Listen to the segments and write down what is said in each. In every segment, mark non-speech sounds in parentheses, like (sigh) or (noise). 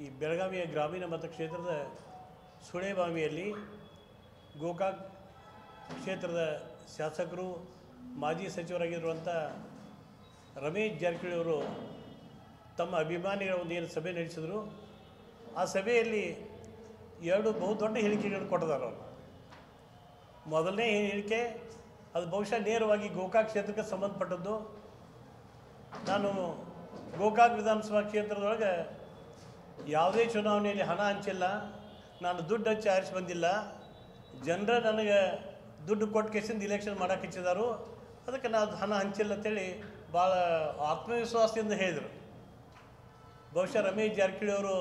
ಈ ಬೆಳಗಾವಿಯ ಗ್ರಾಮೀಣ ಮತಕ್ಷೇತ್ರದ ಸುಳೆಬಾವಿಯಲ್ಲಿ ಗೋಕಾಕ್ ಕ್ಷೇತ್ರದ ಶಾಸಕರು, ಮಾಜಿ ಸಚಿವರಾಗಿರುವಂಥ ರಮೇಶ್ ಜಾರಕಿಹೊಳಿ ಅವರು ತಮ್ಮ ಅಭಿಮಾನಿಗಳ ಒಂದು ಏನು ಸಭೆ ನಡೆಸಿದರು. ಆ ಸಭೆಯಲ್ಲಿ ಎರಡು ಬಹುದೊಡ್ಡ ಹೇಳಿಕೆಗಳನ್ನು ಕೊಟ್ಟಿದ್ದಾರೆ ಅವರು. ಮೊದಲನೇ ಹೇಳಿಕೆ, ಅದು ಬಹುಶಃ ನೇರವಾಗಿ ಗೋಕಾಕ್ ಕ್ಷೇತ್ರಕ್ಕೆ ಸಂಬಂಧಪಟ್ಟದ್ದು. ನಾನು ಗೋಕಾಕ್ ವಿಧಾನಸಭಾ ಕ್ಷೇತ್ರದೊಳಗೆ ಯಾವುದೇ ಚುನಾವಣೆಯಲ್ಲಿ ಹಣ ಹಂಚಿಲ್ಲ, ನಾನು ದುಡ್ಡು ಹಚ್ಚಿ ಆರಿಸಿ ಬಂದಿಲ್ಲ. ಜನರ ನನಗೆ ದುಡ್ಡು ಕೊಟ್ಟು ಕೇಸಿಂದ ಇಲೆಕ್ಷನ್ ಮಾಡೋಕೆ ಹಚ್ಚಿದಾರು. ಅದಕ್ಕೆ ನಾನು ಹಣ ಹಂಚಿಲ್ಲ ಅಂತೇಳಿ ಭಾಳ ಆತ್ಮವಿಶ್ವಾಸದಿಂದ ಹೇಳಿದರು. ಬಹುಶಃ ರಮೇಶ್ ಜಾರಕಿಹೊಳಿ ಅವರು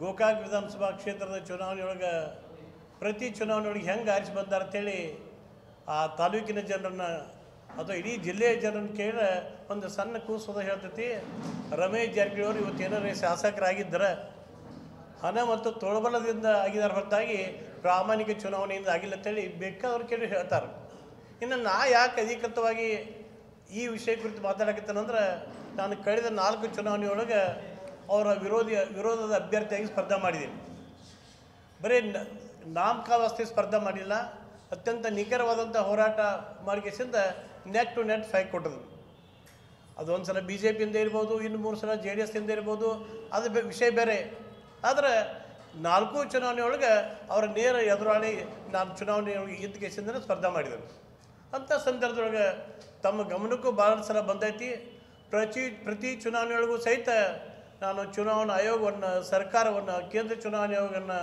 ಗೋಕಾಕ್ ವಿಧಾನಸಭಾ ಕ್ಷೇತ್ರದ ಚುನಾವಣೆಯೊಳಗೆ ಪ್ರತಿ ಚುನಾವಣೆಯೊಳಗೆ ಹೆಂಗೆ ಆರಿಸಿ ಬಂದಾರ ಅಂತೇಳಿ ಆ ತಾಲೂಕಿನ ಜನರನ್ನು ಅಥವಾ ಇಡೀ ಜಿಲ್ಲೆಯ ಜನರನ್ನು ಕೇಳಿದ್ರೆ ಒಂದು ಸಣ್ಣ ಕೂಸೋದ ಹೇಳ್ತೈತಿ. ರಮೇಶ್ ಜಾರಕಿಹೊಳಿ ಇವತ್ತು ಏನಾರು ಶಾಸಕರಾಗಿದ್ದರೆ, ಹಣ ಮತ್ತು ತೊಳಬಲದಿಂದ ಆಗಿದ್ದಾರೆ ಹೊರತಾಗಿ ಪ್ರಾಮಾಣಿಕ ಚುನಾವಣೆಯಿಂದ ಆಗಿಲ್ಲ ಅಂತೇಳಿ ಬೇಕಾದವ್ರು ಕೇಳಿ ಹೇಳ್ತಾರೆ. ಇನ್ನು ನಾ ಯಾಕೆ ಅಧಿಕೃತವಾಗಿ ಈ ವಿಷಯ ಕುರಿತು ಮಾತಾಡಕತ್ತೇನಂದ್ರೆ ನಾನು ಕಳೆದ ನಾಲ್ಕು ಚುನಾವಣೆಯೊಳಗೆ ಅವರ ವಿರೋಧಿ ವಿರೋಧದ ಅಭ್ಯರ್ಥಿಯಾಗಿ ಸ್ಪರ್ಧೆ ಮಾಡಿದ್ದೀನಿ. ಬರೀ ನಾಮಕಾವಸ್ಥೆ ಸ್ಪರ್ಧೆ ಮಾಡಿಲ್ಲ, ಅತ್ಯಂತ ನಿಖರವಾದಂಥ ಹೋರಾಟ ಮಾಡಿಕೆಸಿಂದ ನೆಟ್ ಟು ನೆಟ್ ಫೈಟ್ ಕೊಟ್ಟದ್ದು. ಅದು ಒಂದು ಸಲ ಬಿ ಜೆ ಪಿಯಿಂದ ಇರ್ಬೋದು, ಇನ್ನು ಮೂರು ಸಲ ಜೆ ಡಿ ಎಸ್ನಿಂದ ಇರ್ಬೋದು, ಅದು ವಿಷಯ ಬೇರೆ. ಆದರೆ ನಾಲ್ಕು ಚುನಾವಣೆಯೊಳಗೆ ಅವರ ನೇರ ಎದುರಾಳಿ ನಾನು ಚುನಾವಣೆಯೊಳಗೆ ಇದ್ದ ಸ್ಪರ್ಧೆ ಮಾಡಿದರು. ಅಂಥ ಸಂದರ್ಭದೊಳಗೆ ತಮ್ಮ ಗಮನಕ್ಕೂ ಭಾಳ ಸಲ ಬಂದೈತಿ. ಪ್ರತಿ ಪ್ರತಿ ಚುನಾವಣೆಯೊಳಗೂ ಸಹಿತ ನಾನು ಚುನಾವಣಾ ಆಯೋಗವನ್ನು, ಸರ್ಕಾರವನ್ನು, ಕೇಂದ್ರ ಚುನಾವಣಾ ಆಯೋಗವನ್ನು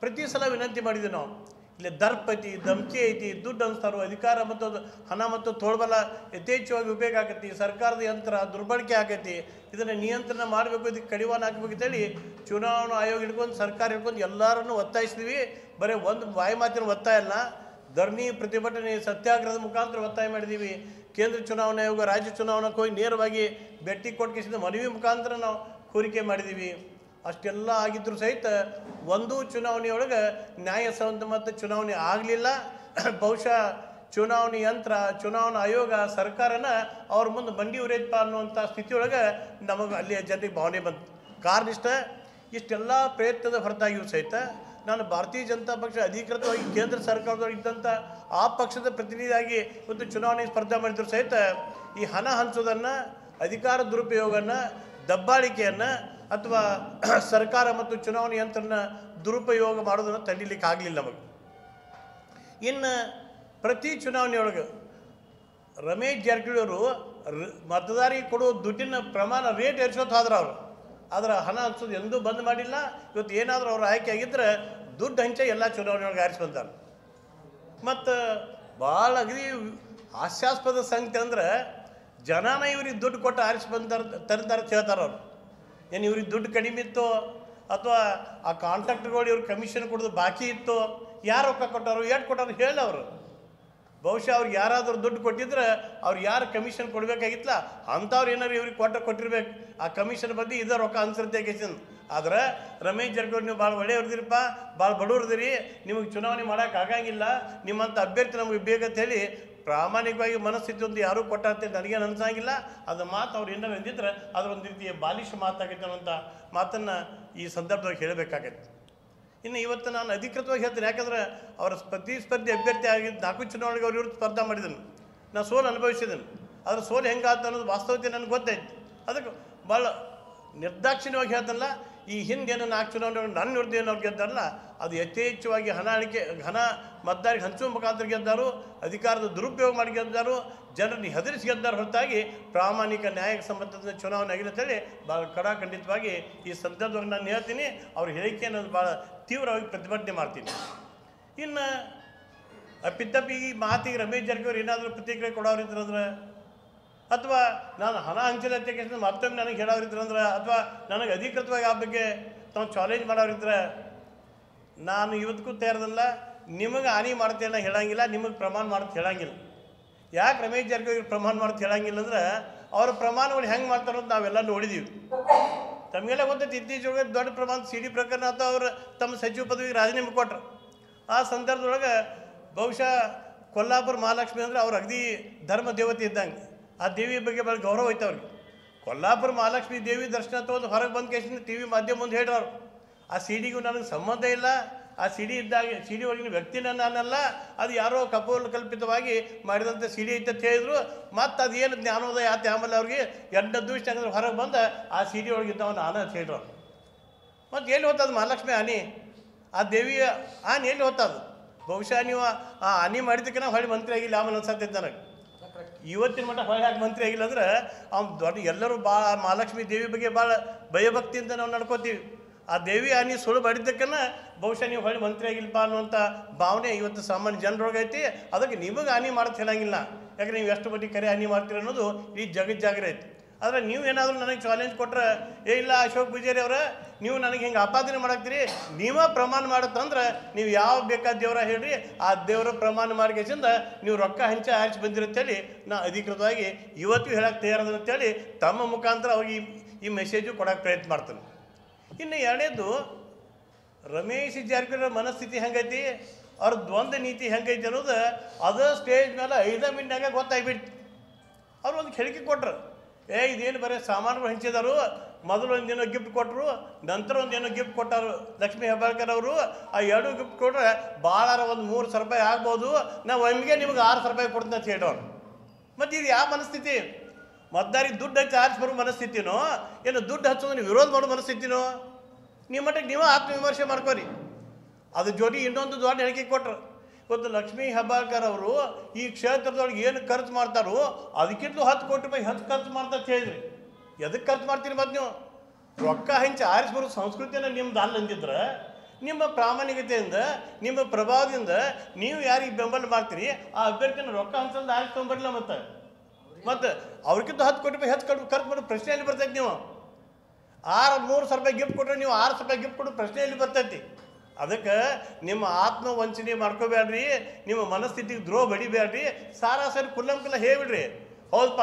ಪ್ರತಿ ಸಲ ವಿನಂತಿ ಮಾಡಿದ್ದೆ ನಾವು. ಇಲ್ಲಿ ದರ್ಪ ಐತಿ ಧಮಕಿ ಐತಿ, ದುಡ್ಡು ಅನಿಸ್ತಾರೋ ಅಧಿಕಾರ ಮತ್ತು ಹಣ ಮತ್ತು ತೋಳ್ಬಲ ಯಥೇಚ್ಛವಾಗಿ ಉಪಯೋಗ ಆಗೈತಿ, ಸರ್ಕಾರದ ಯಂತ್ರ ದುರ್ಬಳಕೆ ಆಕೈತಿ ಇದನ್ನು ನಿಯಂತ್ರಣ ಮಾಡಬೇಕು, ಇದಕ್ಕೆ ಕಡಿವಾಣ ಹಾಕಬೇಕು ಅಂತೇಳಿ ಚುನಾವಣಾ ಆಯೋಗ ಹಿಡ್ಕೊಂಡು ಸರ್ಕಾರ ಹಿಡ್ಕೊಂಡು ಎಲ್ಲರನ್ನು ಒತ್ತಾಯಿಸಿದ್ವಿ. ಬರೀ ಒಂದು ಬಾಯಿ ಮಾತಿನ ಒತ್ತಾಯ ಅಲ್ಲ ಧರಣಿ ಪ್ರತಿಭಟನೆ ಸತ್ಯಾಗ್ರಹದ ಮುಖಾಂತರ ಒತ್ತಾಯ ಮಾಡಿದ್ದೀವಿ. ಕೇಂದ್ರ ಚುನಾವಣಾ ಆಯೋಗ, ರಾಜ್ಯ ಚುನಾವಣೆಗೆ ಹೋಗಿ ನೇರವಾಗಿ ಭೇಟಿ ಕೊಟ್ಟು ಮನವಿ ಮುಖಾಂತರ ನಾವು ಕೋರಿಕೆ ಮಾಡಿದ್ದೀವಿ. ಅಷ್ಟೆಲ್ಲ ಆಗಿದ್ದರೂ ಸಹಿತ ಒಂದು ಚುನಾವಣೆಯೊಳಗೆ ನ್ಯಾಯಸಮ್ಮತ ಚುನಾವಣೆ ಆಗಲಿಲ್ಲ. ಬಹುಶಃ ಚುನಾವಣೆ ಯಂತ್ರ, ಚುನಾವಣಾ ಆಯೋಗ, ಸರ್ಕಾರನ ಅವ್ರ ಮುಂದೆ ಮಂಡಿ ಉರೇತ್ಪ ಅನ್ನುವಂಥ ಸ್ಥಿತಿಯೊಳಗೆ ನಮಗೆ ಅಲ್ಲಿಯ ಜನರಿಗೆ ಭಾವನೆ ಬಂತು. ಕಾರಣ ಇಷ್ಟ ಇಷ್ಟೆಲ್ಲ ಪ್ರಯತ್ನದ ಹೊರತಾಗಿಯೂ ಸಹಿತ ನಾನು ಭಾರತೀಯ ಜನತಾ ಪಕ್ಷ ಅಧಿಕೃತವಾಗಿ ಕೇಂದ್ರ ಸರ್ಕಾರದೊಳಗೆ ಇದ್ದಂಥ ಆ ಪಕ್ಷದ ಪ್ರತಿನಿಧಿಯಾಗಿ ಒಂದು ಚುನಾವಣೆ ಸ್ಪರ್ಧೆ ಮಾಡಿದ್ರು ಸಹಿತ ಈ ಹಣ ಹಂಚೋದನ್ನು, ಅಧಿಕಾರ ದುರುಪಯೋಗನ ದಬ್ಬಾಳಿಕೆಯನ್ನು ಅಥವಾ (clears throat) ಸರ್ಕಾರ ಮತ್ತು ಚುನಾವಣೆ ಯಂತ್ರನ ದುರುಪಯೋಗ ಮಾಡೋದನ್ನು ತಡೀಲಿಕ್ಕೆ ಆಗಲಿಲ್ಲ ನಮಗೆ ಇನ್ನು ಪ್ರತಿ ಚುನಾವಣೆಯೊಳಗೆ ರಮೇಶ್ ಜಾರಕಿಹೊಳಿ ಅವರು ಮತದಾರಿಗೆ ಕೊಡುವ ದುಡ್ಡಿನ ಪ್ರಮಾಣ ರೇಟ್ ಹೆಚ್ಚೋತಾದ್ರೆ ಅವರು. ಅದರ ಹಣ ಹಂಚೋದು ಎಂದೂ ಬಂದ್ ಮಾಡಿಲ್ಲ. ಇವತ್ತು ಏನಾದರೂ ಅವ್ರು ಆಯ್ಕೆ ಆಗಿದ್ದರೆ ದುಡ್ಡು ಹಂಚೆ ಎಲ್ಲ ಚುನಾವಣೆಯೊಳಗೆ ಆರಿಸಿ ಬಂದಾರೆ ಮತ್ತು ಭಾಳ ಅಗದಿ ಹಾಸ್ಯಾಸ್ಪದ ಸಂಗತಿ ಅಂದ್ರೆ ಜನಾನ ಇವ್ರಿಗೆ ದುಡ್ಡು ಕೊಟ್ಟು ಆರಿಸಿ ಬಂದ ತರ್ತಾರೆ ಹೇಳ್ತಾರೆ ಅವ್ರು. ಏನು ಇವ್ರಿಗೆ ದುಡ್ಡು ಕಡಿಮೆ ಇತ್ತು, ಅಥವಾ ಆ ಕಾಂಟ್ರಾಕ್ಟ್ಗಳು ಇವ್ರಿಗೆ ಕಮಿಷನ್ ಕೊಡೋದು ಬಾಕಿ ಇತ್ತು, ಯಾರು ರೊಕ್ಕ ಕೊಟ್ಟರು ಎಷ್ಟು ಕೊಟ್ಟರು ಹೇಳಿ ಅವರು. ಬಹುಶಃ ಅವ್ರಿಗೆ ಯಾರಾದರೂ ದುಡ್ಡು ಕೊಟ್ಟಿದ್ರೆ ಅವ್ರು ಯಾರು ಕಮಿಷನ್ ಕೊಡಬೇಕಾಗಿತ್ತಲ್ಲ, ಅಂಥವ್ರು ಏನಾರು ಇವ್ರಿಗೆ ಕೊಟ್ಟ ಕೊಟ್ಟಿರ್ಬೇಕು. ಆ ಕಮಿಷನ್ ಬಂದು ಇದೇ ರೊಕ್ಕ ಅನ್ಸುತ್ತೆ ಕೇಸಿನ ಆದ್ರೆ ರಮೇಶ್ ಜಾರಕಿಹೊಳಿ ನೀವು ಭಾಳ ಒಳ್ಳೆಯವ್ರದಿರಪ್ಪ ಭಾಳ ಬಡವ್ರದಿರಿ ನಿಮಗೆ ಚುನಾವಣೆ ಮಾಡೋಕೆ ಆಗಂಗಿಲ್ಲ, ನಿಮ್ಮಂಥ ಅಭ್ಯರ್ಥಿ ನಮಗೆ ಬೇಕಂತ ಹೇಳಿ ಪ್ರಾಮಾಣಿಕವಾಗಿ ಮನಸ್ಥಿತಿ ಒಂದು ಯಾರೂ ಕೊಟ್ಟಂತೆ ನನಗೇನು ಅನಿಸಂಗಿಲ್ಲ. ಅದು ಮಾತು ಅವ್ರು ಏನಾರು ಅದ್ರ ಒಂದು ರೀತಿಯ ಬಾಲಿಷ ಮಾತಾಗೈತೆ ಅನ್ನೋಂಥ ಮಾತನ್ನು ಈ ಸಂದರ್ಭದಲ್ಲಿ ಹೇಳಬೇಕಾಗತ್ತೆ. ಇನ್ನು ಇವತ್ತು ನಾನು ಅಧಿಕೃತವಾಗಿ ಹೇಳ್ತೀನಿ, ಯಾಕಂದ್ರೆ ಅವರ ಪ್ರತಿಸ್ಪರ್ಧಿ ಅಭ್ಯರ್ಥಿ ಆಗಿದ್ದು ನಾಲ್ಕು ಚುನಾವಣೆಗೆ ಅವ್ರ ಇವರು ಸ್ಪರ್ಧೆ ಮಾಡಿದನು. ನಾನು ಸೋಲು ಅನುಭವಿಸಿದನು. ಅದ್ರ ಸೋಲು ಹೆಂಗಾತ ಅನ್ನೋದು ವಾಸ್ತವತೆ ನನಗೆ ಗೊತ್ತೈತೆ ಅದಕ್ಕೆ ಭಾಳ ನಿರ್ದಾಕ್ಷಿಣ್ಯವಾಗಿ ಹೇಳ್ತಾರಲ್ಲ ಈ ಹಿಂದೆ ಏನು ನಾಲ್ಕು ಚುನಾವಣೆ ನನ್ನ ವಿರುದ್ಧ ಏನು ಅವ್ರು ಗೆದ್ದಾರಲ್ಲ, ಅದು ಯಥೇಚ್ಛವಾಗಿ ಹಣ ಅಳಿಕೆ, ಹಣ ಮತದಾರಿಗೆ ಹಂಚುವ ಮುಖಾಂತರ ಗೆದ್ದಾರು, ಅಧಿಕಾರದ ದುರುಪಯೋಗ ಮಾಡಿ ಗೆದ್ದಾರು, ಜನರನ್ನು ಹೆದರಿಸಿ ಗೆದ್ದಾರು ಹೊರತಾಗಿ ಪ್ರಾಮಾಣಿಕ ನ್ಯಾಯಕ್ಕೆ ಸಂಬಂಧದ ಚುನಾವಣೆ ಆಗಿಲ್ಲ ಅಂತೇಳಿ ಭಾಳ ಕಡಾಖಂಡಿತವಾಗಿ ಈ ಸಂದರ್ಭದಲ್ಲಿ ನಾನು ಹೇಳ್ತೀನಿ, ಅವ್ರ ಹೇಳಿಕೆಯನ್ನು ಭಾಳ ತೀವ್ರವಾಗಿ ಪ್ರತಿಭಟನೆ ಮಾಡ್ತೀನಿ. ಇನ್ನು ಅಪ್ಪಿತಪ್ಪಿ ಈ ಮಾತಿಗೆ ರಮೇಶ್ ಜಾರಕಿಹೊಳಿ ಏನಾದರೂ ಪ್ರತಿಕ್ರಿಯೆ ಕೊಡೋರಿದ್ರಂದ್ರೆ ಅಥವಾ ನಾನು ಹಣ ಹಂಚಿನ ಕೇಸಿಂದ ಮತ್ತೊಮ್ಮೆ ನನಗೆ ಹೇಳೋರಿದ್ರಂದ್ರೆ ಅಥವಾ ನನಗೆ ಅಧಿಕೃತವಾಗಿ ಆ ಬಗ್ಗೆ ತಾವು ಚಾಲೆಂಜ್ ಮಾಡೋರಿದ್ರೆ, ನಾನು ಇವತ್ತಿಗೂ ತಯಾರದಲ್ಲ, ನಿಮಗೆ ಹಾನಿ ಮಾಡ್ತೇನೆ ಹೇಳಂಗಿಲ್ಲ, ನಿಮಗೆ ಪ್ರಮಾಣ ಮಾಡ್ತ ಹೇಳಂಗಿಲ್ಲ. ಯಾಕೆ ರಮೇಶ್ ಜಾರಕಿಹೊಳಿ ಪ್ರಮಾಣ ಮಾಡ್ತು ಹೇಳಂಗಿಲ್ಲ ಅಂದ್ರೆ, ಅವ್ರ ಪ್ರಮಾಣಗಳು ಹೆಂಗೆ ಮಾಡ್ತಾರೆ ಅಂತ ನಾವೆಲ್ಲ ನೋಡಿದೀವಿ. ತಮಗೆಲ್ಲ ಗೊತ್ತೈತಿ, ಇತ್ತೀಚೆಗೆ ದೊಡ್ಡ ಪ್ರಮಾಣ ಸಿ ಡಿ ಪ್ರಕರಣ ಅಥವಾ ಅವರು ತಮ್ಮ ಸಚಿವ ಪದವಿಗೆ ರಾಜೀನಾಮೆ ಕೊಟ್ಟರು ಆ ಸಂದರ್ಭದೊಳಗೆ ಬಹುಶಃ ಕೊಲ್ಲಾಪುರ ಮಹಾಲಕ್ಷ್ಮಿ ಅಂದ್ರೆ ಅವ್ರು ಅಗದಿ ಧರ್ಮ ದೇವತೆ ಇದ್ದಂಗೆ. ಆ ದೇವಿ ಬಗ್ಗೆ ಭಾಳ ಗೌರವ ಐತೆ ಅವ್ರಿಗೆ ಕೊಲ್ಲಾಪುರ ಮಹಾಲಕ್ಷ್ಮಿ ದೇವಿ ದರ್ಶನ ತಗೊಂಡು ಹೊರಗೆ ಬಂದ ಕೇಸಿಂದ ಟಿ ವಿ ಮಾಧ್ಯಮ ಮುಂದೆ ಹೇಳ್ರವ್ರು. ಆ ಸಿಡಿಗೂ ನನಗೆ ಸಂಬಂಧ ಇಲ್ಲ. ಆ ಸಿಡಿ ಇದ್ದಾಗ, ಸಿಡಿ ಒಳಗಿನ ವ್ಯಕ್ತಿನ ನಾನಲ್ಲ ಅದು ಯಾರೋ ಕಪೋಲ್ ಕಲ್ಪಿತವಾಗಿ ಮಾಡಿದಂಥ ಸಿಡಿ ಐತೆ ಅಂತ ಹೇಳಿದ್ರು. ಮತ್ತು ಏನು ಜ್ಞಾನೋದಯ ಆತ ಆಮೇಲೆ ಅವ್ರಿಗೆ ಎಂಟು ದಿವಸ ಅಂದ್ರೆ ಹೊರಗೆ ಬಂದ ಆ ಸಿಡಿ ಒಳಗಿದ್ದವ ಆನೆ ಅಂತ ಹೇಳ್ರು ಮತ್ತು ಎಲ್ಲಿ ಹೋತದ ಮಹಾಲಕ್ಷ್ಮಿ ಹಾನಿ ಆ ದೇವಿಯ ಆನೆ ಎಲ್ಲಿ ಹೋತದ ಬಹುಶಃ ನೀವು ಆ ಹಾನಿ ಮಾಡಿದ್ದಕ್ಕೆ ಹೊಳ್ಳಿ ಮಂತ್ರಿ ಆಗಿಲ್ಲ ಆಮೇಲೆ ಅನ್ಸತ್ತೈತೆ ನನಗೆ. ಇವತ್ತಿನ ಮಟ್ಟ ಹಾಕಿ ಮಂತ್ರಿ ಆಗಿಲ್ಲ ಅಂದ್ರೆ ಅವ್ನು ದೊಡ್ಡ ಎಲ್ಲರೂ ಭಾಳ ಮಹಾಲಕ್ಷ್ಮಿ ದೇವಿ ಬಗ್ಗೆ ಭಾಳ ಭಯಭಕ್ತಿಯಿಂದ ನಾವು ನಡ್ಕೋತೀವಿ. ಆ ದೇವಿ ಆನಿ ಸುಳ್ಳು ಬಡಿದ್ದಕ್ಕನ್ನ ಬಹುಶಃ ನೀವು ಹೊಳ್ಳಿ ಮಂತ್ರಿ ಆಗಿಲ್ಲಪ್ಪ ಅನ್ನುವಂಥ ಭಾವನೆ ಇವತ್ತು ಸಾಮಾನ್ಯ ಜನರೊಳಗೆ ಐತಿ. ಅದಕ್ಕೆ ನಿಮಗೆ ಹಾನಿ ಹೇಳಂಗಿಲ್ಲ. ಯಾಕಂದ್ರೆ ನೀವು ಎಷ್ಟು ಮಟ್ಟಿಗೆ ಕರೆ ಹಾನಿ ಮಾಡ್ತೀರಿ ಅನ್ನೋದು ಈ ಜಗತ್ ಜಾಗರ ಐತಿ. ಆದರೆ ನೀವು ಏನಾದರೂ ನನಗೆ ಚಾಲೆಂಜ್ ಕೊಟ್ಟರೆ ಏ ಇಲ್ಲ ಅಶೋಕ್ ಪೂಜಾರಿ ಅವರ, ನೀವು ನನಗೆ ಹಿಂಗೆ ಆಪಾದನೆ ಮಾಡಾಕ್ತೀರಿ, ನೀವ ಪ್ರಮಾಣ ಮಾಡತ್ತಂದ್ರೆ ನೀವು ಯಾವ ಬೇಕಾದ ದೇವರ ಹೇಳ್ರಿ, ಆ ದೇವರ ಪ್ರಮಾಣ ಮಾರ್ಗದಿಂದ ನೀವು ರೊಕ್ಕ ಹಂಚ ಹಾರಿಸಿ ಬಂದಿರತ್ತೇಳಿ ನಾ ಅಧಿಕೃತವಾಗಿ ಇವತ್ತು ಹೇಳಕ್ಕೆ ತಯಾರದ ಅಂತೇಳಿ ತಮ್ಮ ಮುಖಾಂತರ ಅವ್ರಿಗೆ ಈ ಈ ಮೆಸೇಜು ಕೊಡೋಕೆ ಪ್ರಯತ್ನ ಮಾಡ್ತಾನೆ. ಇನ್ನು ಎರಡನೇದು, ರಮೇಶ್ ಜಾರಕಿಹೊಳಿ ಮನಸ್ಥಿತಿ ಹೆಂಗೈತಿ, ಅವ್ರ ದ್ವಂದ್ವ ನೀತಿ ಹೆಂಗೈತಿ ಅನ್ನೋದು ಅದೇ ಸ್ಟೇಜ್ ಮೇಲೆ ಐದ ಮಿನಿಟ್ನಾಗ ಗೊತ್ತಾಗ್ಬಿಡ್ತು. ಅವ್ರು ಒಂದು ಹೇಳಿಕೆ ಕೊಟ್ರು. ಏ, ಇದೇನು ಬರೀ ಸಾಮಾನುಗಳು ಹಂಚಿದಾರು? ಮೊದಲು ಒಂದೇನೋ ಗಿಫ್ಟ್ ಕೊಟ್ಟರು ನಂತರ ಒಂದೇನೋ ಗಿಫ್ಟ್ ಕೊಟ್ಟರು ಲಕ್ಷ್ಮೀ ಹೆಬ್ಬಾಳ್ಕರ್ ಅವರು. ಆ ಎರಡು ಗಿಫ್ಟ್ ಕೊಟ್ಟರೆ ಭಾಳ ಒಂದು ಮೂರು ಸಾವಿರ ರೂಪಾಯಿ ಆಗ್ಬೋದು. ನಾವು ಒಮ್ಮೆಗೆ ನಿಮ್ಗೆ ಆರು ಸಾವಿರ ರೂಪಾಯಿ ಕೊಡ್ತೀನಿ ಅಂತ ಹೇಳೋರು ಮತ್ತು ಇದು ಯಾವ ಮನಸ್ಥಿತಿ? ಮದ್ದಾರಿಗೆ ದುಡ್ಡು ಹಚ್ಚಿ ಆರಿಸಿ ಬರೋ ಮನಸ್ಥಿತಿನೋ? ಏನು ದುಡ್ಡು ಹಚ್ಚೋದು ನೀವು ವಿರೋಧ ಮಾಡೋ ಮನಸ್ಥಿತಿನೋ? ನಿಮ್ಮ ಮಟ್ಟಿಗೆ ನೀವು ಆತ್ಮವಿಮರ್ಶೆ ಮಾಡ್ಕೋರಿ. ಅದ್ರ ಜೋಡಿ ಇನ್ನೊಂದು ದೊಡ್ಡ ಹೇಳಿಕೆ ಕೊಟ್ರು. ಇವತ್ತು ಲಕ್ಷ್ಮೀ ಹೆಬ್ಬಾಳ್ಕರ್ ಅವರು ಈ ಕ್ಷೇತ್ರದೊಳಗೆ ಏನು ಖರ್ಚು ಮಾಡ್ತಾರೋ ಅದಕ್ಕಿಂತಲೂ ಹತ್ತು ಕೋಟಿ ರೂಪಾಯಿ ಹೆಚ್ಚು ಖರ್ಚು ಮಾಡ್ತಾ ಹೇಳಿದ್ರಿ. ಎದಕ್ಕೆ ಖರ್ಚು ಮಾಡ್ತೀರಿ ಮತ್ತೆ ನೀವು? ರೊಕ್ಕ ಹೆಂಚು ಆರಿಸಿ ಬರೋ ಸಂಸ್ಕೃತಿಯನ್ನು ನಿಮ್ದು ಅಂದಿದ್ರೆ, ನಿಮ್ಮ ಪ್ರಾಮಾಣಿಕತೆಯಿಂದ, ನಿಮ್ಮ ಪ್ರಭಾವದಿಂದ ನೀವು ಯಾರಿಗೆ ಬೆಂಬಲ ಮಾಡ್ತೀರಿ, ಆ ಅಭ್ಯರ್ಥಿನ ರೊಕ್ಕ ಹಂಚಂದು ಆರಿಸಿ ತೊಗೊಂಬರಲಿಲ್ಲ ಮತ್ತೆ? ಮತ್ತು ಅವ್ರಿಗಿಂತ ಹತ್ತು ಕೋಟಿ ರೂಪಾಯಿ ಹೆಚ್ಚು ಕಡಿಮೆ ಖರ್ಚು ಮಾಡೋ ಪ್ರಶ್ನೆ ಬರ್ತೈತೆ ನೀವು. ಆರು, ಮೂರು ಸಾವಿರ ರೂಪಾಯಿ ಗಿಫ್ಟ್ ಕೊಟ್ಟರೆ ನೀವು ಆರು ಸಾವಿರ ರೂಪಾಯಿ ಗಿಫ್ಟ್ ಕೊಡೋ ಪ್ರಶ್ನೆ ಎಲ್ಲಿ ಬರ್ತೈತಿ. ಅದಕ್ಕೆ ನಿಮ್ಮ ಆತ್ಮ ವಂಚನೆ ಮಾಡ್ಕೋಬೇಡ್ರಿ, ನಿಮ್ಮ ಮನಸ್ಥಿತಿಗೆ ದ್ರೋಹ ಬಡಿಬೇಡ್ರಿ ಸಾರಾಸರಿ ಕುಲ್ಲ ಹೇಳ್ಬಿಡ್ರಿ. ಹೌದಪ್ಪ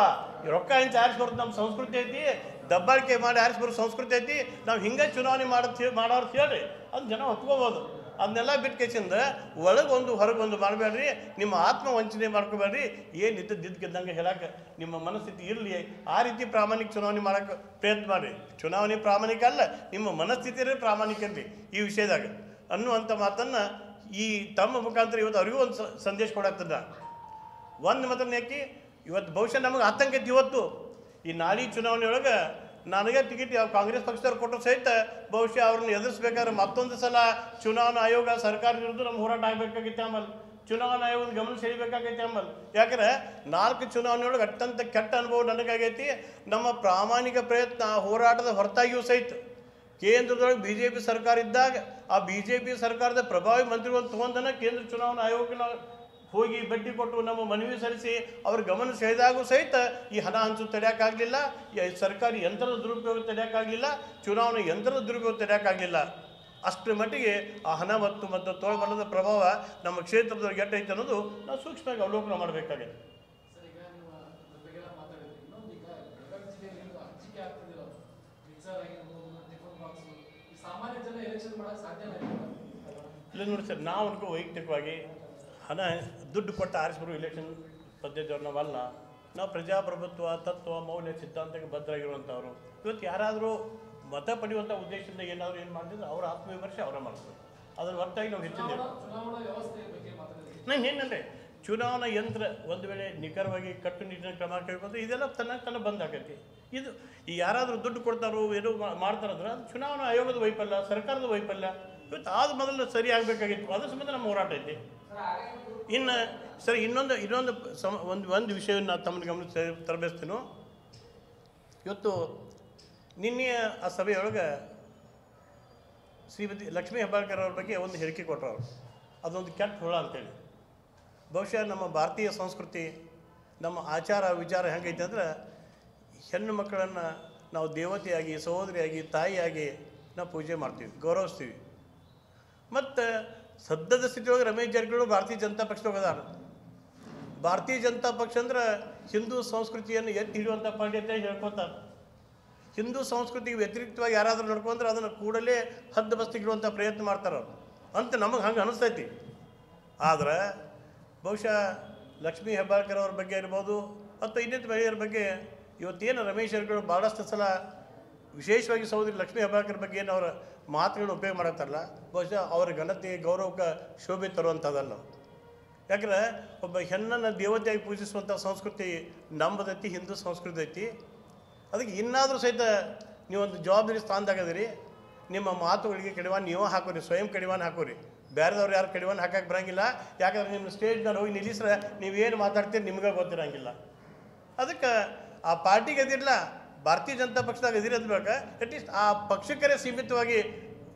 ರೊಕ್ಕ ಹೆಂಚು ಆರಿಸ್ಬಾರ್ದು ಬರೋದು ನಮ್ಮ ಸಂಸ್ಕೃತಿ ಐತಿ, ದಬ್ಬಾಳಿಕೆ ಮಾಡಿ ಆರಿಸ್ಬಾರ್ದು ಸಂಸ್ಕೃತಿ ಐತಿ, ನಾವು ಹಿಂಗೆ ಚುನಾವಣೆ ಮಾಡೋದು ಮಾಡೋರು ಹೇಳ್ರಿ ಅದು ಜನ ಒಪ್ಕೋಬೋದು. ಅದನ್ನೆಲ್ಲ ಬಿಟ್ಟು ಕೇಸಿಂದ ಒಳಗೊಂದು ಹೊರಗೊಂದು ಮಾಡಬೇಡ್ರಿ, ನಿಮ್ಮ ಆತ್ಮ ವಂಚನೆ ಮಾಡ್ಕೋಬೇಡ್ರಿ. ಏನು ಇದ್ದದ್ದಿದ್ದಂಗೆ ಹೇಳಕ್ಕೆ ನಿಮ್ಮ ಮನಸ್ಥಿತಿ ಇರಲಿ, ಆ ರೀತಿ ಪ್ರಾಮಾಣಿಕ ಚುನಾವಣೆ ಮಾಡೋಕ್ಕೆ ಪ್ರಯತ್ನ ಮಾಡಿರಿ. ಚುನಾವಣೆ ಪ್ರಾಮಾಣಿಕ ಅಲ್ಲ, ನಿಮ್ಮ ಮನಸ್ಥಿತಿಯೇ ಪ್ರಾಮಾಣಿಕ ಇರ್ರಿ ಈ ವಿಷಯದಾಗ. ಅನ್ನುವಂಥ ಮಾತನ್ನು ಈ ತಮ್ಮ ಮುಖಾಂತರ ಇವತ್ತು ಅವರಿಗೂ ಒಂದು ಸಂದೇಶ ಕೊಡತ್ತದ ಒಂದು ಮಾತನ್ನು ಇವತ್ತು ಬಹುಶಃ ನಮಗೆ ಆತಂಕ ಇತ್ತು ಇವತ್ತು. ಈ ನಾಳೆ ಚುನಾವಣೆಯೊಳಗೆ ನನಗೆ ಟಿಕೆಟ್ ಯಾವ ಕಾಂಗ್ರೆಸ್ ಪಕ್ಷದವ್ರು ಕೊಟ್ಟರು ಸಹಿತ ಬಹುಶಃ ಅವ್ರನ್ನ ಎದುರಿಸ್ಬೇಕಾದ್ರೆ ಮತ್ತೊಂದು ಸಲ ಚುನಾವಣಾ ಆಯೋಗ ಸರ್ಕಾರ ವಿರುದ್ಧ ನಮ್ಮ ಹೋರಾಟ ಆಗಬೇಕಾಗಿತ್ತು ಆಮೇಲೆ ಚುನಾವಣಾ ಆಯೋಗದ ಗಮನ ಸೆಳಿಬೇಕಾಗೈತಿ ಆಮೇಲೆ ಯಾಕಂದ್ರೆ ನಾಲ್ಕು ಚುನಾವಣೆಯೊಳಗೆ ಅತ್ಯಂತ ಕೆಟ್ಟ ಅನುಭವ ನನಗಾಗೈತಿ. ನಮ್ಮ ಪ್ರಾಮಾಣಿಕ ಪ್ರಯತ್ನ ಹೋರಾಟದ ಹೊರತಾಗಿಯೂ ಸಹಿತ. ಕೇಂದ್ರದೊಳಗೆ ಬಿ ಜೆ ಪಿ ಸರ್ಕಾರ ಇದ್ದಾಗ ಆ ಬಿ ಜೆ ಪಿ ಸರ್ಕಾರದ ಪ್ರಭಾವಿ ಮಂತ್ರಿಗಳು ತೊಗೊಂಡನ ಕೇಂದ್ರ ಚುನಾವಣಾ ಆಯೋಗಕ್ಕೆ ಹೋಗಿ ಬಡ್ಡಿ ಕೊಟ್ಟು ನಮ್ಮ ಮನವಿ ಸಲ್ಲಿಸಿ ಅವ್ರ ಗಮನ ಸೆಳೆದಾಗೂ ಸಹಿತ ಈ ಹಣ ಹಂಚು ತಡೆಯೋಕ್ಕಾಗಲಿಲ್ಲ. ಈ ಸರ್ಕಾರಿ ಯಂತ್ರದ ದುರುಪಯೋಗ ತಡೆಯೋಕ್ಕಾಗಲಿಲ್ಲ. ಚುನಾವಣೆ ಯಂತ್ರದ ದುರುಪಯೋಗ ತಡೆಯೋಕ್ಕಾಗಲಿಲ್ಲ. ಅಷ್ಟರ ಮಟ್ಟಿಗೆ ಆ ಹಣ ಮತ್ತು ಮತ್ತು ತೋಳ್ಬಲದ ಪ್ರಭಾವ ನಮ್ಮ ಕ್ಷೇತ್ರದವ್ರಿಗೆ ಎಟ್ಟೈತೆ ಅನ್ನೋದು ನಾವು ಸೂಕ್ಷ್ಮವಾಗಿ ಅವಲೋಕನ ಮಾಡಬೇಕಾಗಿದೆ ಸರ್ ಈಗ ನೀವು ಅದ್ರ ಬಗ್ಗೆ ಎಲ್ಲ ಮಾತಾಡಿದ್ರಿ ಇನ್ನೊಂದು ಈಗ ಬೆಳಗಾವಿ ಜಿಲ್ಲೆಯಲ್ಲಿ ಒಂದು ಹಂಚಿಕೆ ಆಗ್ತಿದಿಲ್ಲ ಮಿಕ್ಸರ್ ಆಗಿರ್ಬೋದು ಟಿಫನ್ ಬಾಕ್ಸ್ ಈ ಸಾಮಾನ್ಯ ಜನ ಎಲೆಕ್ಷನ್ ಮಾಡಕ್ ಸಾಧ್ಯನೇ ಇಲ್ಲ ನೋಡಿ ಸರ್ ನಾವು ಅನ್ಕೋ ವೈಯಕ್ತಿಕವಾಗಿ ಹಣ ದುಡ್ಡು ಕೊಟ್ಟು ಆರಿಸ್ಬಿಟ್ಟು ಇಲೆಕ್ಷನ್ ಪದ್ಧತಿಯವ್ರು ನಾವಲ್ಲ ನಾವು ಪ್ರಜಾಪ್ರಭುತ್ವ ತತ್ವ ಮೌಲ್ಯ ಸಿದ್ಧಾಂತಕ್ಕೆ ಬದ್ಧರಾಗಿರುವಂಥವ್ರು ಇವತ್ತು ಯಾರಾದರೂ ಮತ ಪಡೆಯುವಂಥ ಉದ್ದೇಶದಿಂದ ಏನಾದರೂ ಏನು ಮಾಡ್ತಿದ್ರು ಅವರ ಆತ್ಮವಿಮರ್ಶೆ ಅವರ ಮಾಡ್ತಾರೆ. ಅದರ ಹೊರತಾಗಿ ನಾವು ಹೆಚ್ಚಿನ ನಾನು ಏನಂದ್ರೆ ಚುನಾವಣಾ ಯಂತ್ರ ಒಂದು ವೇಳೆ ನಿಖರವಾಗಿ ಕಟ್ಟುನಿಟ್ಟಿನ ಕ್ರಮ ಕೈಗೊಂಡು ಇದೆಲ್ಲ ತನ್ನ ತನ್ನ ಬಂದಾಗೈತಿ ಇದು ಈ ಯಾರಾದರೂ ದುಡ್ಡು ಕೊಡ್ತಾರೋ ಏನೋ ಮಾಡ್ತಾರಂದ್ರೆ ಅದು ಚುನಾವಣಾ ಆಯೋಗದ ವೈಫಲ್ಯ, ಸರ್ಕಾರದ ವೈಫಲ್ಯ. ಇವತ್ತು ಆದ ಮೊದಲು ಸರಿ ಆಗಬೇಕಾಗಿತ್ತು. ಅದ್ರ ಸಂಬಂಧ ನಮ್ಮ ಹೋರಾಟ ಐತಿ. ಇನ್ನು ಸರ್, ಇನ್ನೊಂದು ಇನ್ನೊಂದು ಸಮ, ಒಂದು ಒಂದು ವಿಷಯವನ್ನು ನಾನು ತಮ್ಮ ಗಮನ ತರಬೇಸ್ತೀನೋ ಇವತ್ತು ನಿನ್ನೆಯ ಆ ಸಭೆಯೊಳಗೆ ಶ್ರೀಮತಿ ಲಕ್ಷ್ಮೀ ಹೆಬ್ಬಾಳ್ಕರ್ ಅವ್ರ ಬಗ್ಗೆ ಒಂದು ಹೇಳಿಕೆ ಕೊಟ್ಟರು ಅವರು. ಅದೊಂದು ಕೆಟ್ಟ ಹುಳ ಅಂತೇಳಿ. ಬಹುಶಃ ನಮ್ಮ ಭಾರತೀಯ ಸಂಸ್ಕೃತಿ, ನಮ್ಮ ಆಚಾರ, ವಿಚಾರ ಹೆಂಗೈತೆ ಅಂದ್ರೆ ಹೆಣ್ಣು ಮಕ್ಕಳನ್ನು ನಾವು ದೇವತೆಯಾಗಿ, ಸಹೋದರಿಯಾಗಿ, ತಾಯಿಯಾಗಿ ನಾವು ಪೂಜೆ ಮಾಡ್ತೀವಿ, ಗೌರವಿಸ್ತೀವಿ. ಮತ್ತು ಸದ್ಯದ ಸ್ಥಿತಿಯೊಳಗೆ ರಮೇಶ್ ಜಾರಕಿಹೊಳಿ ಭಾರತೀಯ ಜನತಾ ಪಕ್ಷದೊಳಗೆ ಅದಾರ ಭಾರತೀಯ ಜನತಾ ಪಕ್ಷ ಅಂದ್ರೆ ಹಿಂದೂ ಸಂಸ್ಕೃತಿಯನ್ನು ಎತ್ತಿ ಹಿಡಿಯುವಂಥ ಪಾರ್ಟಿ ಅಂತ ಹೇಳ್ಕೊತಾರೆ. ಹಿಂದೂ ಸಂಸ್ಕೃತಿಗೆ ವ್ಯತಿರಿಕ್ತವಾಗಿ ಯಾರಾದರೂ ನಡ್ಕೊಂಡ್ರೆ ಅದನ್ನು ಕೂಡಲೇ ಹದ್ದು ಬಸ್ತಿಗಿಡುವಂಥ ಪ್ರಯತ್ನ ಮಾಡ್ತಾರೆ ಅವರು. ಅಂತ ನಮಗೆ ಹಂಗೆ ಅನಿಸ್ತೈತಿ. ಆದ್ರೆ ಬಹುಶಃ ಲಕ್ಷ್ಮೀ ಹೆಬ್ಬಾಳ್ಕರ್ ಅವ್ರ ಬಗ್ಗೆ ಇರ್ಬೋದು, ಮತ್ತು ಇನ್ನಿತ ಮಹಿಳೆಯರ ಬಗ್ಗೆ ಇವತ್ತೇನು ರಮೇಶ್ ಭಾಳಷ್ಟು ಸಲ ವಿಶೇಷವಾಗಿ ಸಹೋದರಿ ಲಕ್ಷ್ಮೀ ಹೆಬ್ಬಾಳ್ಕರ್ ಬಗ್ಗೆ ಏನು ಅವರ ಮಾತುಗಳನ್ನ ಉಪಯೋಗ ಮಾಡತ್ತಾರಲ್ಲ, ಬಹುಶಃ ಅವರ ಘನತೆ, ಗೌರವಕ್ಕೆ ಶೋಭೆ ತರುವಂಥದ್ದಲ್ಲ. ಯಾಕಂದ್ರೆ ಒಬ್ಬ ಹೆಣ್ಣನ್ನು ದೇವತೆಯಾಗಿ ಪೂಜಿಸುವಂಥ ಸಂಸ್ಕೃತಿ ನಂಬದೈತಿ ಹಿಂದೂ ಸಂಸ್ಕೃತಿ ಐತಿ. ಅದಕ್ಕೆ ಇನ್ನಾದರೂ ಸಹಿತ ನೀವೊಂದು ಜವಾಬ್ದಾರಿ ಸ್ಥಾನದಾಗದಿರಿ ನಿಮ್ಮ ಮಾತುಗಳಿಗೆ ಕಡಿವಾಣ, ನೀವು ಹಾಕೋರಿ, ಸ್ವಯಂ ಕಡಿವಾಣ ಹಾಕೋರಿ. ಬೇರೆದವ್ರು ಯಾರು ಕಡಿವಾನ ಹಾಕಕ್ಕೆ ಬರಂಗಿಲ್ಲ. ಯಾಕಂದ್ರೆ ನಿಮ್ಮ ಸ್ಟೇಜ್ನಲ್ಲಿ ಹೋಗಿ ನಿಲ್ಲಿಸ್ರೆ ನೀವೇನು ಮಾತಾಡ್ತೀರಿ ನಿಮ್ಗೆ ಗೊತ್ತಿರಂಗಿಲ್ಲ. ಅದಕ್ಕೆ ಆ ಪಾರ್ಟಿಗೆ ಎದಿರಲ್ಲ ಭಾರತೀಯ ಜನತಾ ಪಕ್ಷದಾಗ ಅಂದ್ಬೇಕು ಅಟ್ಲೀಸ್ಟ್ ಆ ಪಕ್ಷಕ್ಕರೇ ಸೀಮಿತವಾಗಿ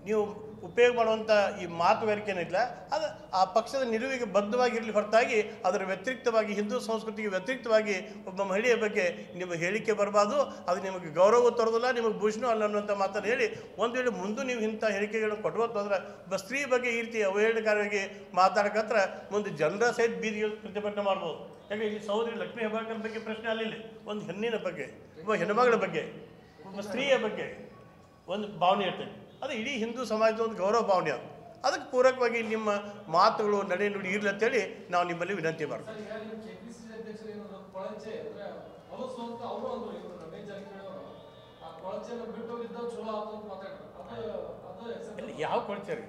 ನೀವು ಉಪಯೋಗ ಮಾಡುವಂಥ ಈ ಮಾತುಗಾರಿಕೆ ಏನಿಲ್ಲ ಅದು ಆ ಪಕ್ಷದ ನಿಲುವಿಗೆ ಬದ್ಧವಾಗಿರಲಿ ಹೊರತಾಗಿ ಅದರ ವ್ಯತಿರಿಕ್ತವಾಗಿ, ಹಿಂದೂ ಸಂಸ್ಕೃತಿಗೆ ವ್ಯತಿರಿಕ್ತವಾಗಿ ಒಬ್ಬ ಮಹಿಳೆಯ ಬಗ್ಗೆ ನಿಮ್ಮ ಹೇಳಿಕೆ ಬರಬಾರ್ದು. ಅದು ನಿಮಗೆ ಗೌರವ ತರೋದಿಲ್ಲ, ನಿಮಗೆ ಭೂಷಣ ಅಲ್ಲ ಅನ್ನುವಂಥ ಮಾತನ್ನು ಹೇಳಿ ಒಂದು ವೇಳೆ ಮುಂದೆ ನೀವು ಇಂಥ ಹೇಳಿಕೆಗಳನ್ನು ಕೊಟ್ಕೋತ ಅಂದರೆ ಒಬ್ಬ ಸ್ತ್ರೀ ಬಗ್ಗೆ ಈ ರೀತಿ ಅವಹೇಳನಕಾರವಾಗಿ ಮಾತಾಡಕತ್ರ ಮುಂದೆ ಜನರ ಸಹಿತ ಬೀದಿಗೆ ಪ್ರತಿಭಟನೆ ಮಾಡ್ಬೋದು. ಯಾಕೆ ಇಲ್ಲಿ ಸಹೋದರಿ ಲಕ್ಷ್ಮೀ ಹೆಬ್ಬಾಳ್ಕರ್ ಬಗ್ಗೆ ಪ್ರಶ್ನೆ ಅಲ್ಲಿಲ್ಲ ಒಂದು ಹೆಣ್ಣಿನ ಬಗ್ಗೆ, ಒಬ್ಬ ಹೆಣ್ಮಗಳ ಬಗ್ಗೆ, ಒಬ್ಬ ಸ್ತ್ರೀಯ ಬಗ್ಗೆ ಒಂದು ಭಾವನೆ ಇರ್ತದೆ. ಅದು ಇಡೀ ಹಿಂದೂ ಸಮಾಜದ ಒಂದು ಗೌರವ ಭಾವನೆ ಅದು. ಅದಕ್ಕೆ ಪೂರಕವಾಗಿ ನಿಮ್ಮ ಮಾತುಗಳು ನಡೆ ನುಡಿ ಇರಲಿ ಅಂತೇಳಿ ನಾವು ನಿಮ್ಮಲ್ಲಿ ವಿನಂತಿ ಮಾಡ್ತೀವಿ. ಏನು ಕೊಳಚೆ ರೀ?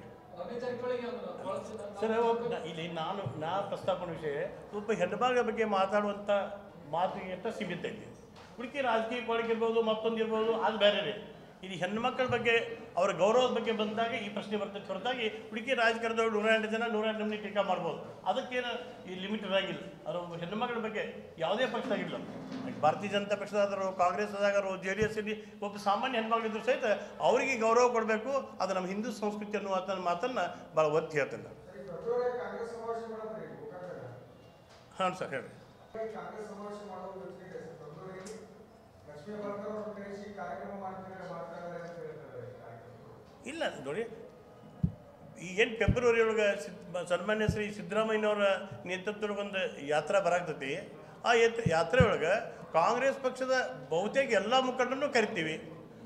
ಯಾವ ಸರ್ ಇಲ್ಲಿ ನಾನು ನಾ ಪ್ರಸ್ತಾಪನ ವಿಷಯ ಒಬ್ಬ ಹೆಣ್ಮಗಳ ಬಗ್ಗೆ ಮಾತಾಡುವಂಥ ಮಾತು ಅಂತ ಸೀಮಿತ ಇಲ್ಲಿ ಹುಡುಕಿ ರಾಜಕೀಯ ಕೊಳಗಿರ್ಬೋದು ಮತ್ತೊಂದು ಇರ್ಬೋದು ಅದು ಬೇರೆ ರೀ. ಇದು ಹೆಣ್ಮಕ್ಳ ಬಗ್ಗೆ, ಅವರ ಗೌರವದ ಬಗ್ಗೆ ಬಂದಾಗ ಈ ಪ್ರಶ್ನೆ ಬರ್ತೈತೆ ಹೊರತಾಗಿ ಹುಡುಕಿ ರಾಜಕಾರಣದವ್ರು ನೂರ ಎಂಟು ಜನ ನೂರ ಎಂಟು ನಮೂನಿ ಟೀಕಾ ಮಾಡ್ಬೋದು. ಅದಕ್ಕೇನು ಈ ಲಿಮಿಟ್ ಆಗಿಲ್ಲ ಅದು ಹೆಣ್ಮಕ್ಳ ಬಗ್ಗೆ ಯಾವುದೇ ಪಕ್ಷ ಆಗಿಲ್ಲ. ಭಾರತೀಯ ಜನತಾ ಪಕ್ಷದಾದರು, ಕಾಂಗ್ರೆಸ್ ಆದಾಗರು, ಜೆ ಡಿ ಎಸ್ ಇಲ್ಲಿ ಒಬ್ಬ ಸಾಮಾನ್ಯ ಹೆಣ್ಮಕ್ಳಿದ್ರು ಸಹಿತ ಅವರಿಗೆ ಗೌರವ ಕೊಡಬೇಕು. ಅದು ನಮ್ಮ ಹಿಂದೂ ಸಂಸ್ಕೃತಿ ಅನ್ನುವಂಥ ಮಾತನ್ನು ಭಾಳ ಒತ್ತಿ ಹೇಳ್ತೇನೆ ನಾನು. ಹಾಂ, ಸರ್, ಹೇಳಿ. ಕಾಂಗ್ರೆಸ್ ಸಮಾವೇಶ ಲಕ್ಷ್ಮೀ ಕರೆಸಿ ಕಾರ್ಯಕ್ರಮ ಮಾಡ್ತೀವಿ ಮಾಡ್ತಾರೆ ಅಂತ ಹೇಳ್ತಾರೆ ಕಾರ್ಯಕ್ರಮ ಇಲ್ಲ, ನೋಡಿ, ಈ ಏನು ಫೆಬ್ರವರಿ ಒಳಗೆ ಸನ್ಮಾನ್ಯ ಶ್ರೀ ಸಿದ್ದರಾಮಯ್ಯನವರ ನೇತೃತ್ವದೊಳಗೆ ಒಂದು ಯಾತ್ರಾ ಬರಾಕ್ತೈತಿ ಆ ಯಾತ್, ಯಾತ್ರೆ ಒಳಗೆ ಕಾಂಗ್ರೆಸ್ ಪಕ್ಷದ ಬಹುತೇಕ ಎಲ್ಲ ಮುಖಂಡರನ್ನು ಕರಿತೀವಿ.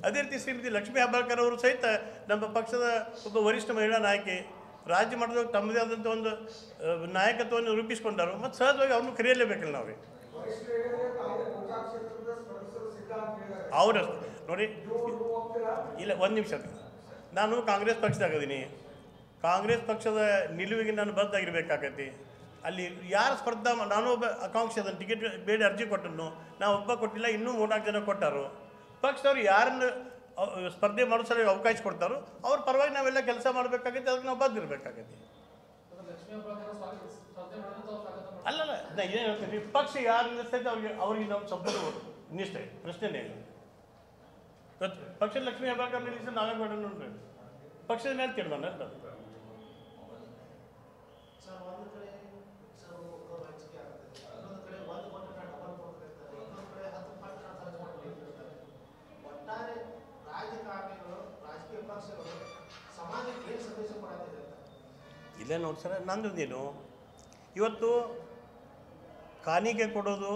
ಅದೇ ರೀತಿ ಶ್ರೀಮತಿ ಲಕ್ಷ್ಮೀ ಹೆಬ್ಬಾಳ್ಕರ್ ಅವರು ಸಹಿತ ನಮ್ಮ ಪಕ್ಷದ ಒಬ್ಬ ವರಿಷ್ಠ ಮಹಿಳಾ ನಾಯಕಿ, ರಾಜ್ಯ ಮಟ್ಟದಾಗ ತಮ್ಮದೇ ಆದಂಥ ಒಂದು ನಾಯಕತ್ವವನ್ನು ರೂಪಿಸ್ಕೊಂಡರು, ಮತ್ತು ಸಹಜವಾಗಿ ಅವ್ರನ್ನು ಕರೆಯಲೇಬೇಕಲ್ಲ ನಾವು. ರೀ ವರಿಷ್ಠರು ಹೇಳಿದ್ರೆ ತಾವು ಗೋಕಾಕ್ ಕ್ಷೇತ್ರದ ಸ್ಪರ್ಧಿಸಲು ಸಿದ್ಧ ಅಂತ ಹೇಳಿದ್ದಾರೆ ಅವರು ನೋಡಿ, ಇಲ್ಲ, ಒಂದು ನಿಮಿಷ. ನಾನು ಕಾಂಗ್ರೆಸ್ ಪಕ್ಷದಾಗದೀನಿ ಕಾಂಗ್ರೆಸ್ ಪಕ್ಷದ ನಿಲುವಿಗೆ ನಾನು ಬದ್ಧಾಗಿರ್ಬೇಕಾಗೈತಿ ಅಲ್ಲಿ ಯಾರು ಸ್ಪರ್ಧಾ ನಾನು ಒಬ್ಬ ಆಕಾಂಕ್ಷಿ ಅದನ್ನು ಟಿಕೆಟ್ ಬೇಡಿ ಅರ್ಜಿ ಕೊಟ್ಟನು ನಾವು ಒಬ್ಬ ಕೊಟ್ಟಿಲ್ಲ, ಇನ್ನೂ ಮೂರ್ನಾಲ್ಕು ಜನ ಕೊಟ್ಟರು. ಪಕ್ಷದವ್ರು ಯಾರನ್ನು ಸ್ಪರ್ಧೆ ಮಾಡೋ ಅವಕಾಶ ಕೊಡ್ತಾರೋ, ಅವ್ರ ಪರವಾಗಿ ನಾವೆಲ್ಲ ಕೆಲಸ ಮಾಡಬೇಕಾಗೈತೆ ಅದಕ್ಕೆ ನಾವು ಮಾಡಿ ಅಲ್ಲಲ್ಲ ಏನು ಹೇಳ್ತೀನಿ, ಪಕ್ಷ ಯಾರು ನಿಲ್ಲಿಸ್ತೈತೆ ಅವ್ರಿಗೆ ಅವ್ರಿಗೆ ನಾವು ಸಂಪೂರ್ಣ ನಿಷ್ಠೆ, ಪ್ರಶ್ನೆನೇ ಇಲ್ಲ. ಇವತ್ತು ಪಕ್ಷದ ಲಕ್ಷ್ಮೀ ಹೆಬ್ಬಾಳ್ಕರ್ ನಿಲ್ಲಿಸಿ ನಾವೇ ಮಾಡೋಣ ನೋಡ್ರಿ. ಪಕ್ಷದ ಮೇಲೆ ತೀರ್ಮಾನ ಅಂತ? ಇಲ್ಲೇ ನೋಡಿ ಸರ್ ನಂದುದೇನು? ಇವತ್ತು ಕಾಣಿಕೆ ಕೊಡೋದು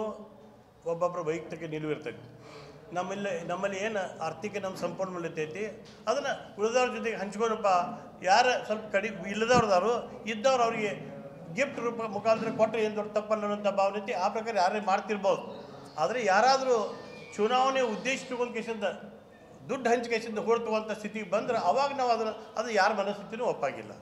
ಒಬ್ಬೊಬ್ಬರ ವೈಯಕ್ತಿಕ ನಿಲುವು ಇರ್ತೈತಿ. ನಮ್ಮಲ್ಲಿ ನಮ್ಮಲ್ಲಿ ಏನು ಆರ್ಥಿಕ ನಮ್ಮ ಸಂಪನ್ಮೂಲ ಇರ್ತೈತಿ, ಅದನ್ನು ಉಳಿದವ್ರ ಜೊತೆಗೆ ಹಂಚ್ಕೊಂಡಪ್ಪ ಯಾರು ಸ್ವಲ್ಪ ಕಡಿ ಇಲ್ಲದವ್ರದಾರು ಇದ್ದವ್ರು ಅವರಿಗೆ ಗಿಫ್ಟ್ ರೂಪ ಮುಖಾಂತರ ಕೊಟ್ಟರೆ ಏನು ದೊಡ್ಡ ತಪ್ಪಲ್ಲ ಅನ್ನೋಂಥ ಭಾವನೆ ಐತಿ. ಆ ಪ್ರಕಾರ ಯಾರೇ ಮಾಡ್ತಿರ್ಬೋದು. ಆದರೆ ಯಾರಾದರೂ ಚುನಾವಣೆ ಉದ್ದೇಶ ತಗೊಂಡು ಕೇಸಿಂದ, ದುಡ್ಡು ಹಂಚಿಕೆಸಿಂದ ಹೊರತುವಂಥ ಸ್ಥಿತಿಗೆ ಬಂದ್ರೆ ಅವಾಗ ನಾವು ಅದನ್ನು, ಅದು ಯಾರ ಮನಸ್ಥಿತಿನೂ ಒಪ್ಪಾಗಿಲ್ಲ.